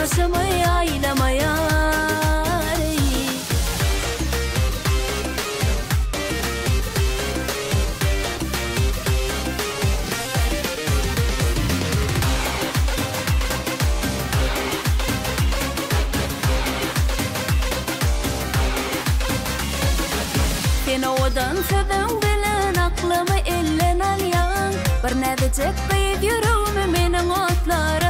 başımı yaylamaya Sen odan sedan bilen aklımı ellen alyan Bir nevi çek deyip yürüme menin otlara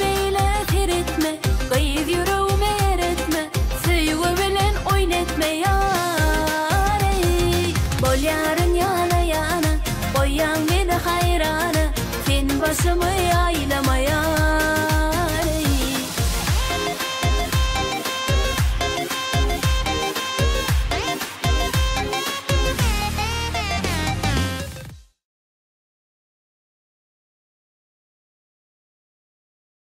beyle teretme Gayet yüreğime etme. Sıyva bilen oynatma Bol yarın yana yana Boyan beni hayrana Sen başımı aylamaya